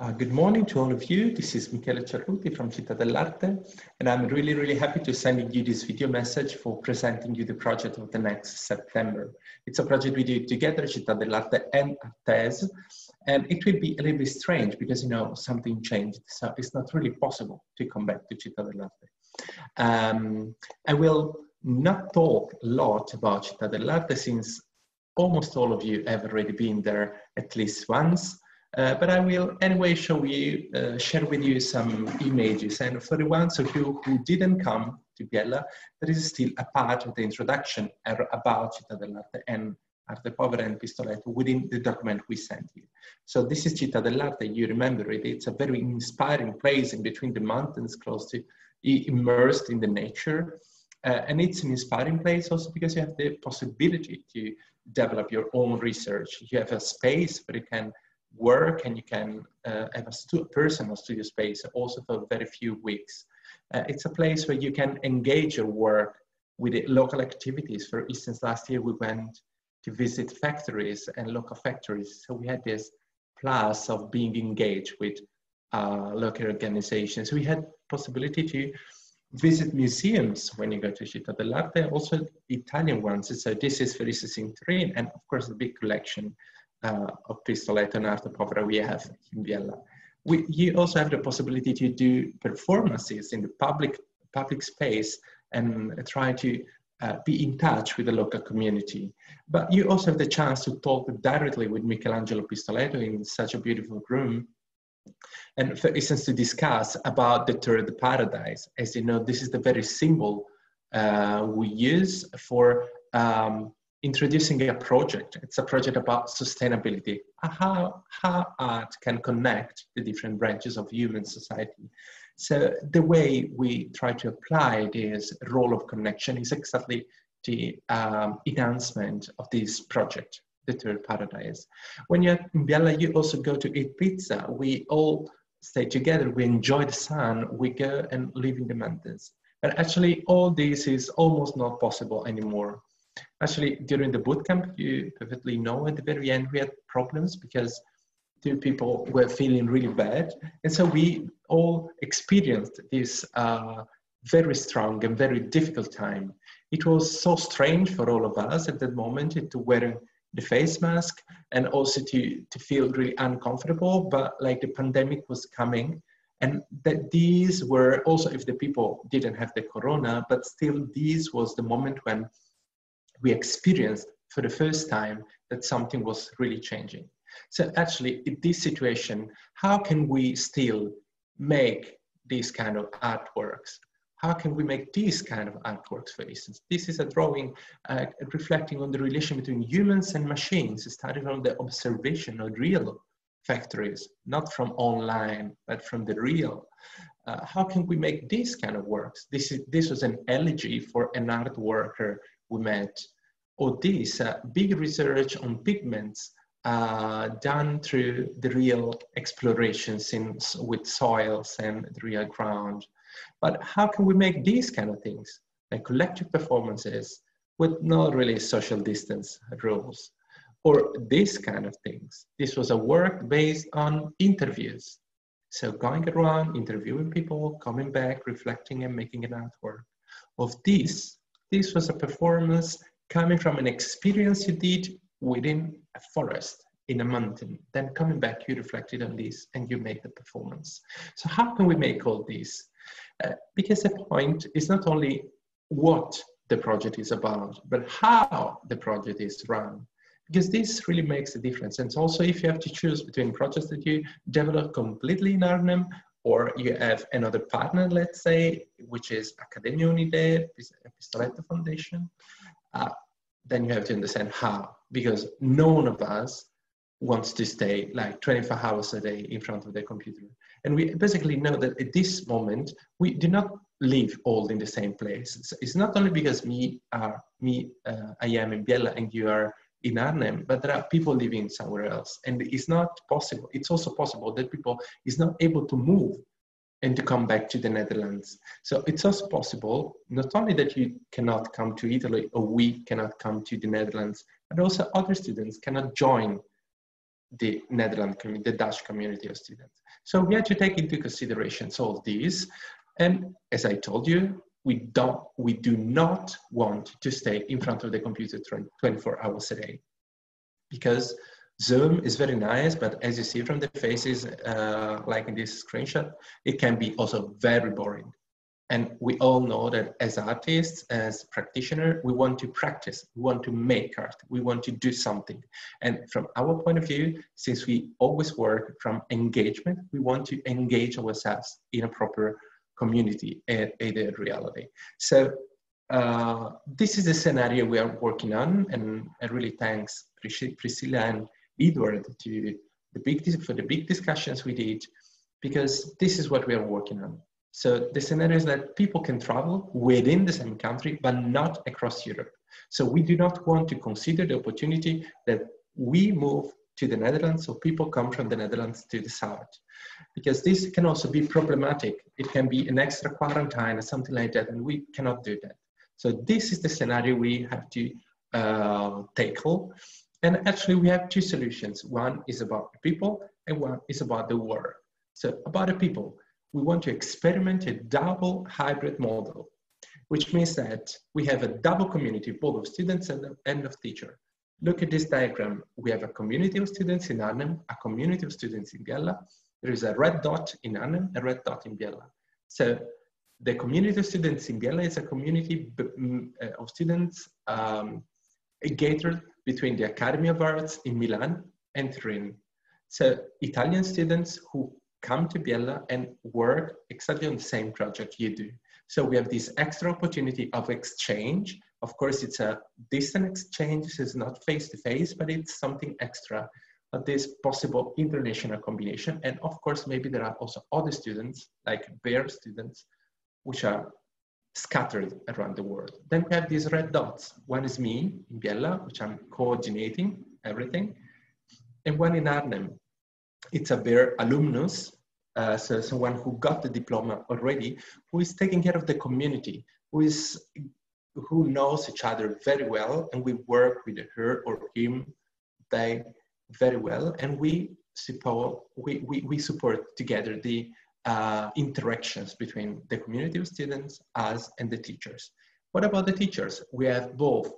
Uh, good morning to all of you. This is Michele Cerruti from Città dell'Arte, and I'm really, really happy to send you this video message for presenting you the project of the next September. It's a project we do together, Città dell'Arte and ArtEZ, and it will be a little bit strange because, you know, something changed. So it's not really possible to come back to Città dell'Arte. Um, I will not talk a lot about Città dell'Arte since almost all of you have already been there at least once. Uh, but I will anyway show you, uh, share with you some images. And for the ones of you who didn't come to Biella, there is still a part of the introduction about Città dell'Arte and Arte Povera and Pistoletto within the document we sent you. So this is Città dell'Arte, you remember it, it's a very inspiring place in between the mountains, close to, immersed in the nature. Uh, and it's an inspiring place also because you have the possibility to develop your own research. You have a space where you can work and you can uh, have a stu personal studio space also for very few weeks. Uh, it's a place where you can engage your work with local activities. For instance, last year we went to visit factories and local factories. So we had this plus of being engaged with uh, local organizations. We had possibility to visit museums when you go to Città dell'Arte, also Italian ones. So this is, for instance, in Turin, and of course the big collection uh, of Pistoletto and Arte Povera we have in Biella. We, you also have the possibility to do performances in the public, public space and try to uh, be in touch with the local community. But you also have the chance to talk directly with Michelangelo Pistoletto in such a beautiful room. And for instance, to discuss about the third paradise. As you know, this is the very symbol uh, we use for um, introducing a project. It's a project about sustainability, how, how art can connect the different branches of human society. So the way we try to apply this role of connection is exactly the um, enhancement of this project, the third paradise. When you're in Biella, you also go to eat pizza. We all stay together, we enjoy the sun, we go and live in the mountains. But actually all this is almost not possible anymore Actually, during the bootcamp, you perfectly know at the very end we had problems because two people were feeling really bad. And so we all experienced this uh, very strong and very difficult time. It was so strange for all of us at that moment to wear the face mask and also to, to feel really uncomfortable, but like the pandemic was coming and that these were also if the people didn't have the corona, but still this was the moment when we experienced for the first time that something was really changing. So actually, in this situation, how can we still make these kind of artworks? How can we make these kind of artworks, for instance? This is a drawing uh, reflecting on the relation between humans and machines, starting from the observation of real factories, not from online, but from the real. Uh, how can we make these kind of works? This, is, this was an elegy for an art worker we met, or this uh, big research on pigments uh, done through the real explorations in, with soils and the real ground. But how can we make these kind of things, like collective performances, with not really social distance rules? Or these kind of things. This was a work based on interviews. So going around, interviewing people, coming back, reflecting and making an artwork. Of this, this was a performance coming from an experience you did within a forest in a mountain, then coming back, you reflected on this and you made the performance. So how can we make all this? Uh, because the point is not only what the project is about, but how the project is run. Because this really makes a difference. And also if you have to choose between projects that you develop completely in Arnhem or you have another partner, let's say, which is Accademia Unidee, Pistoletto Foundation, uh, then you have to understand how, because no one of us wants to stay like 24 hours a day in front of the computer. And we basically know that at this moment, we do not live all in the same place. It's, it's not only because me me, uh, I am in Biella and you are in Arnhem, but there are people living somewhere else. And it's not possible. It's also possible that people is not able to move and to come back to the Netherlands. So it's also possible, not only that you cannot come to Italy or we cannot come to the Netherlands, but also other students cannot join the Netherlands the Dutch community of students. So we had to take into consideration all these. And as I told you, we don't, we do not want to stay in front of the computer 24 hours a day because Zoom is very nice, but as you see from the faces, uh, like in this screenshot, it can be also very boring. And we all know that as artists, as practitioners, we want to practice, we want to make art, we want to do something. And from our point of view, since we always work from engagement, we want to engage ourselves in a proper community and a reality. So uh, this is the scenario we are working on, and I really thanks Priscilla and Edward to the big for the big discussions we did, because this is what we are working on. So the scenario is that people can travel within the same country, but not across Europe. So we do not want to consider the opportunity that we move to the Netherlands, so people come from the Netherlands to the south. Because this can also be problematic. It can be an extra quarantine or something like that, and we cannot do that. So this is the scenario we have to uh, tackle. And actually we have two solutions. One is about the people and one is about the work. So about the people, we want to experiment a double hybrid model, which means that we have a double community, both of students and, and of teacher. Look at this diagram. We have a community of students in Arnhem, a community of students in Biella. There is a red dot in Arnhem, a red dot in Biella. So the community of students in Biella is a community mm, uh, of students um, gathered between the Academy of Arts in Milan and Turin. So Italian students who come to Biella and work exactly on the same project you do. So we have this extra opportunity of exchange. Of course, it's a distant exchange, it's not face-to-face, but it's something extra this possible international combination. And of course, maybe there are also other students, like Bear students, which are scattered around the world. Then we have these red dots. One is me in Biella, which I'm coordinating everything. And one in Arnhem, it's a Bear alumnus, uh, so someone who got the diploma already, who is taking care of the community, who is who knows each other very well, and we work with her or him, they very well, and we support we, we, we support together the uh, interactions between the community of students, us, and the teachers. What about the teachers? We have both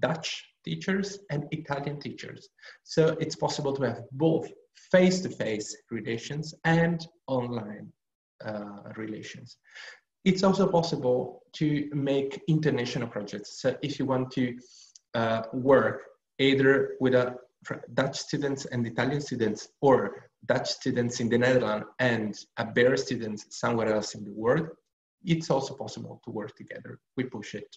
Dutch teachers and Italian teachers. So it's possible to have both face-to-face relations and online uh, relations. It's also possible to make international projects. So if you want to uh, work either with a Dutch students and Italian students or Dutch students in the Netherlands and a Bear students somewhere else in the world, it's also possible to work together. We push it.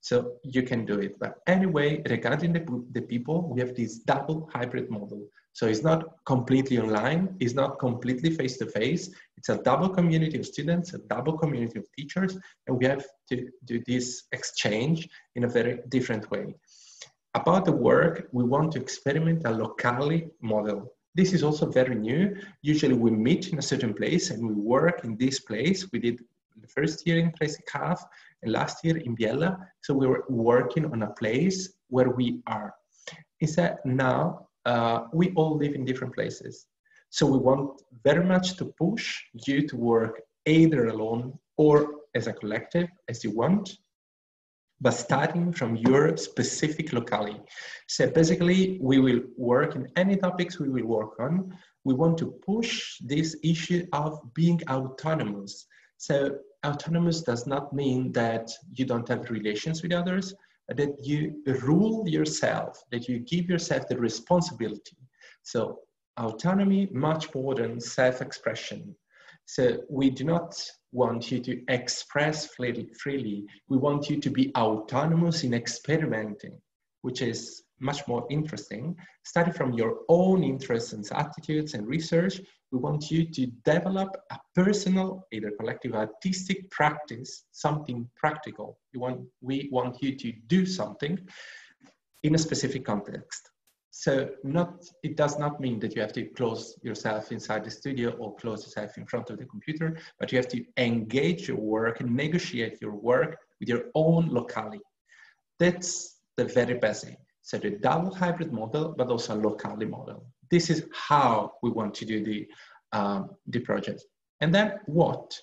So you can do it. But anyway, regarding the, the people, we have this double hybrid model. So it's not completely online, it's not completely face-to-face. -face. It's a double community of students, a double community of teachers, and we have to do this exchange in a very different way. About the work, we want to experiment a locally model. This is also very new. Usually we meet in a certain place and we work in this place. We did the first year in Presikhaaf and last year in Biella. So we were working on a place where we are. Instead, now uh, we all live in different places. So we want very much to push you to work either alone or as a collective as you want but starting from your specific locality. So basically, we will work in any topics we will work on. We want to push this issue of being autonomous. So autonomous does not mean that you don't have relations with others, that you rule yourself, that you give yourself the responsibility. So autonomy much more than self-expression. So we do not want you to express freely. We want you to be autonomous in experimenting, which is much more interesting. Study from your own interests and attitudes and research. We want you to develop a personal, either collective artistic practice, something practical. We want, we want you to do something in a specific context. So not, it does not mean that you have to close yourself inside the studio or close yourself in front of the computer, but you have to engage your work and negotiate your work with your own locality. That's the very basic. So the double hybrid model, but also a locality model. This is how we want to do the, um, the project. And then what?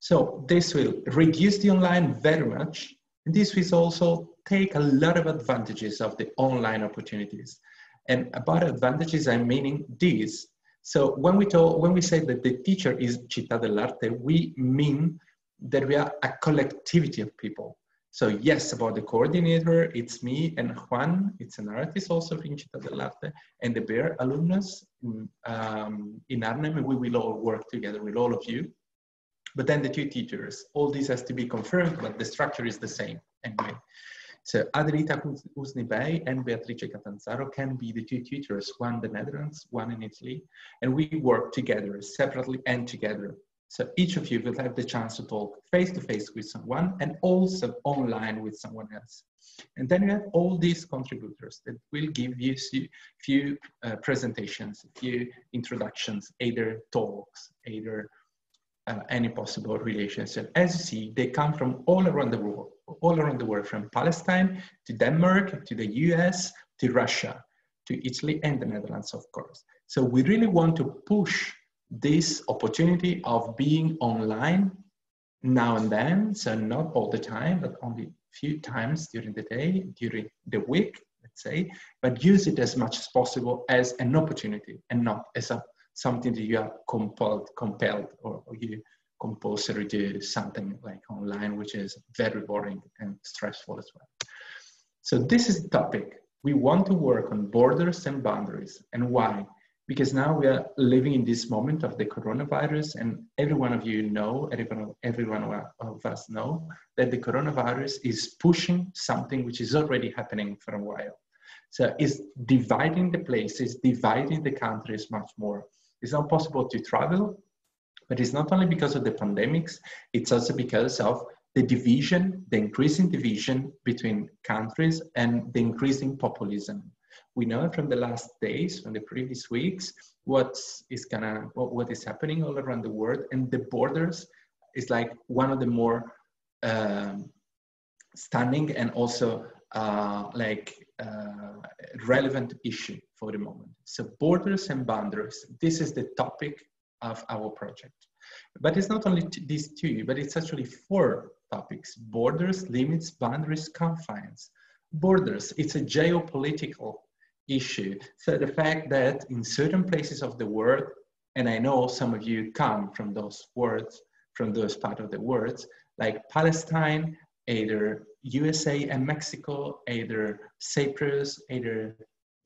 So this will reduce the online very much. And this will also take a lot of advantages of the online opportunities. And about advantages, I'm meaning these. So when we talk, when we say that the teacher is Città dell'Arte, we mean that we are a collectivity of people. So yes, about the coordinator, it's me and Juan, it's an artist also in Città dell'Arte, and the Bear alumnus in, um, in Arnhem, we will all work together with all of you. But then the two teachers, all this has to be confirmed, but the structure is the same anyway. So Adelita Husni-Bey and Beatrice Catanzaro can be the two tutors, one in the Netherlands, one in Italy, and we work together, separately and together. So each of you will have the chance to talk face to face with someone and also online with someone else. And then you have all these contributors that will give you a few uh, presentations, a few introductions, either talks, either uh, any possible relationship. As you see, they come from all around the world, all around the world, from Palestine to Denmark, to the US, to Russia, to Italy and the Netherlands, of course. So we really want to push this opportunity of being online now and then, so not all the time, but only a few times during the day, during the week, let's say, but use it as much as possible as an opportunity and not as a something that you are compelled, compelled or, or you compulsory do something like online, which is very boring and stressful as well. So this is the topic. We want to work on borders and boundaries. And why? Because now we are living in this moment of the coronavirus and every one of you know, everyone, every one of us know that the coronavirus is pushing something which is already happening for a while. So it's dividing the places, dividing the countries much more. It's not possible to travel, but it's not only because of the pandemics, it's also because of the division, the increasing division between countries and the increasing populism. We know from the last days, from the previous weeks, what is gonna, what, what is happening all around the world, and the borders is like one of the more um, stunning and also uh, like uh, relevant issue for the moment. So borders and boundaries, this is the topic of our project. But it's not only these two, but it's actually four topics, borders, limits, boundaries, confines. Borders, it's a geopolitical issue. So the fact that in certain places of the world, and I know some of you come from those words, from those part of the words, like Palestine, either USA and Mexico, either Cyprus, either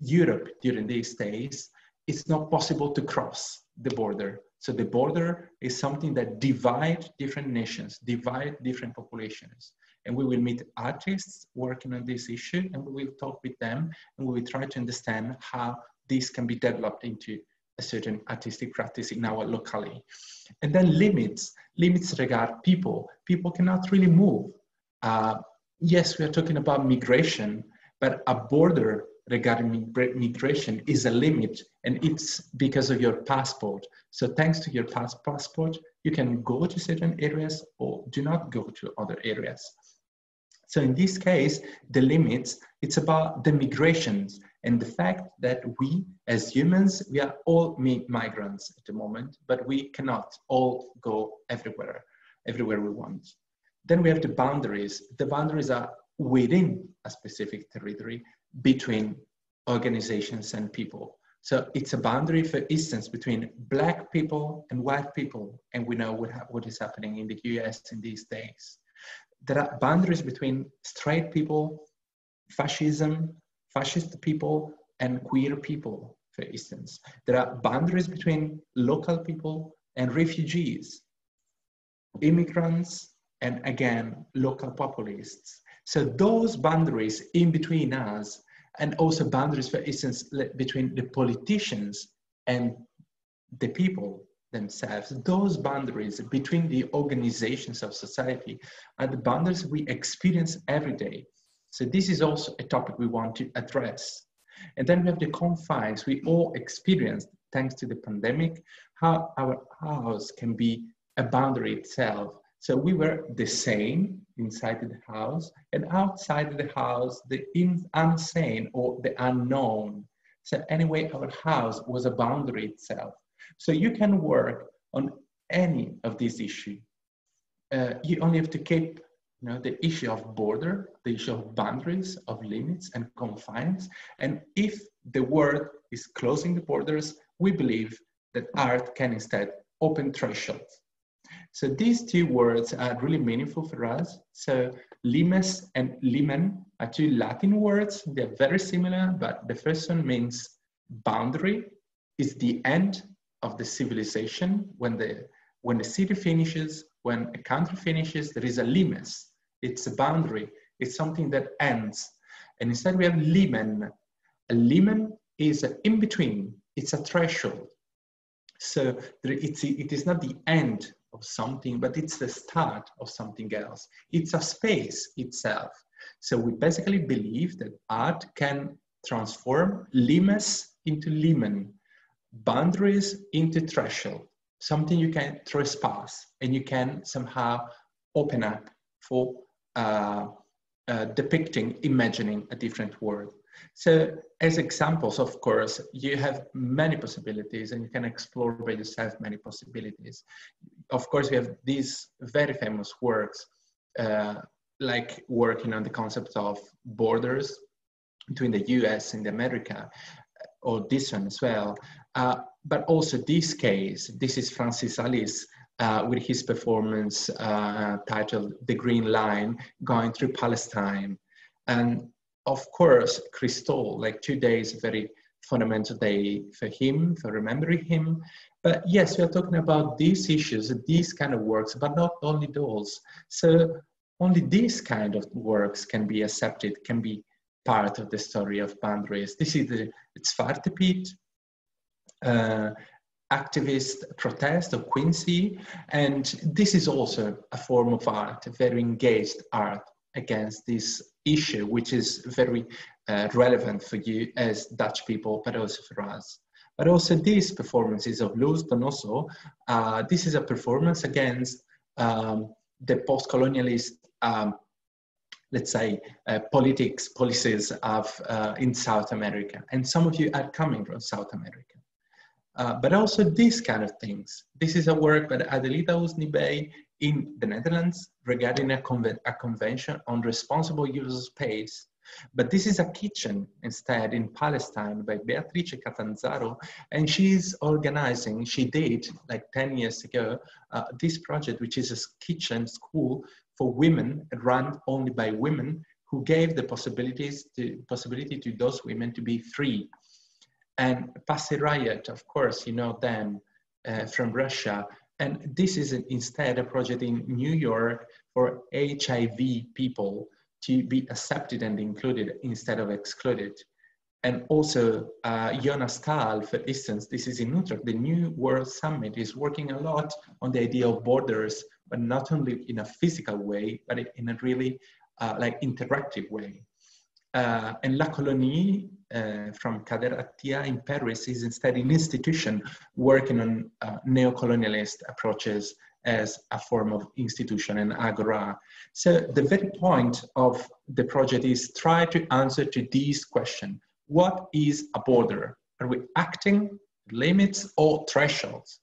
Europe during these days, it's not possible to cross the border. So the border is something that divide different nations, divide different populations. And we will meet artists working on this issue and we will talk with them and we will try to understand how this can be developed into a certain artistic practice in our locality. And then limits, limits regard people. People cannot really move. Uh, yes, we are talking about migration, but a border regarding migration is a limit and it's because of your passport. So thanks to your pass passport, you can go to certain areas or do not go to other areas. So in this case, the limits, it's about the migrations and the fact that we as humans, we are all migrants at the moment, but we cannot all go everywhere, everywhere we want. Then we have the boundaries. The boundaries are within a specific territory between organizations and people. So it's a boundary, for instance, between black people and white people. And we know what, what is happening in the US in these days. There are boundaries between straight people, fascism, fascist people, and queer people, for instance. There are boundaries between local people and refugees, immigrants, and again, local populists. So those boundaries in between us, and also boundaries, for instance, between the politicians and the people themselves, those boundaries between the organizations of society are the boundaries we experience every day. So this is also a topic we want to address. And then we have the confines we all experienced thanks to the pandemic, how our house can be a boundary itself so we were the same inside the house and outside the house, the unseen or the unknown. So anyway, our house was a boundary itself. So you can work on any of these issues. Uh, you only have to keep you know, the issue of border, the issue of boundaries, of limits and confines. And if the world is closing the borders, we believe that art can instead open thresholds. So these two words are really meaningful for us. So limes and limen are two Latin words. They're very similar, but the first one means boundary is the end of the civilization. When the, when the city finishes, when a country finishes, there is a limes. It's a boundary. It's something that ends. And instead we have limen. A limen is an in between. It's a threshold. So it's, it is not the end of something, but it's the start of something else. It's a space itself. So we basically believe that art can transform limes into limen, boundaries into threshold, something you can trespass and you can somehow open up for uh, uh, depicting, imagining a different world. So as examples, of course, you have many possibilities and you can explore by yourself many possibilities. Of course, we have these very famous works, uh, like working on the concept of borders between the US and America, or this one as well. Uh, but also this case, this is Francis Alÿs uh, with his performance uh, titled The Green Line, going through Palestine. And of course, Christo, like two days, a very fundamental day for him, for remembering him. But yes, we are talking about these issues, these kind of works, but not only those. So only these kind of works can be accepted, can be part of the story of boundaries. This is the Zwarte Piet, uh, activist protest of Quinsy, and this is also a form of art, very engaged art against this issue, which is very uh, relevant for you as Dutch people, but also for us. But also these performances of Luz Donoso, uh, this is a performance against um, the post-colonialist, um, let's say, uh, politics, policies of uh, in South America. And some of you are coming from South America. Uh, but also these kind of things. This is a work by Adelita Husni-Bey in the Netherlands regarding a, a convention on responsible use of space. But this is a kitchen instead in Palestine by Beatrice Catanzaro, and she's organizing, she did like 10 years ago, uh, this project, which is a kitchen school for women run only by women who gave the possibilities to, possibility to those women to be free and Pussy Riot, of course, you know them uh, from Russia. And this is instead a project in New York for HIV people to be accepted and included instead of excluded. And also uh, Jonas Staal, for instance, this is in Utrecht, the New World Summit is working a lot on the idea of borders, but not only in a physical way, but in a really uh, like interactive way. Uh, and La Colonie uh, from Kader Attia in Paris is instead an institution working on uh, neo-colonialist approaches as a form of institution and agora. So the very point of the project is try to answer to these questions. What is a border? Are we acting limits or thresholds?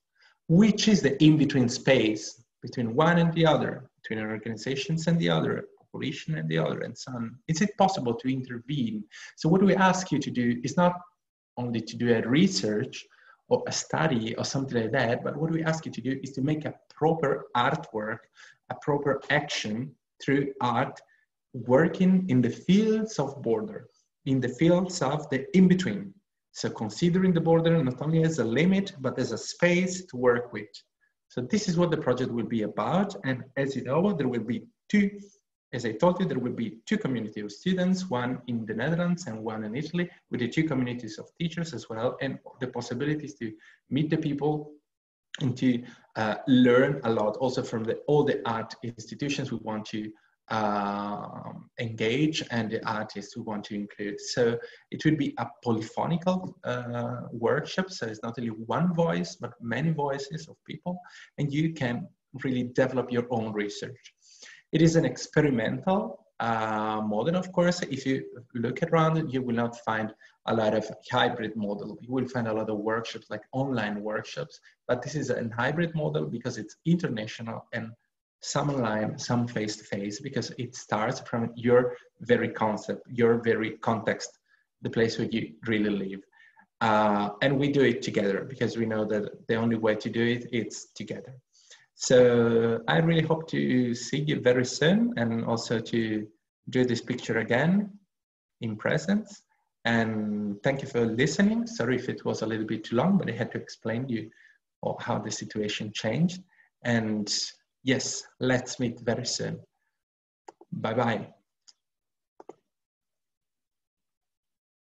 Which is the in-between space between one and the other, between organizations and the other, population and the other and so on. Is it possible to intervene? So what we ask you to do is not only to do a research or a study or something like that, but what we ask you to do is to make a proper artwork, a proper action through art, working in the fields of border, in the fields of the in-between. So considering the border not only as a limit, but as a space to work with. So this is what the project will be about. And as you know, there will be two as I told you, there will be two communities of students, one in the Netherlands and one in Italy, with the two communities of teachers as well, and the possibilities to meet the people and to uh, learn a lot also from the, all the art institutions we want to uh, engage and the artists we want to include. So it will be a polyphonical uh, workshop. So it's not only one voice, but many voices of people, and you can really develop your own research. It is an experimental uh, model. Of course, if you look around, you will not find a lot of hybrid model. You will find a lot of workshops, like online workshops, but this is a hybrid model because it's international and some online, some face-to-face, because it starts from your very concept, your very context, the place where you really live. Uh, and we do it together because we know that the only way to do it is together. So I really hope to see you very soon and also to do this picture again in presence. And thank you for listening. Sorry if it was a little bit too long, but I had to explain to you how the situation changed. And yes, let's meet very soon. Bye bye.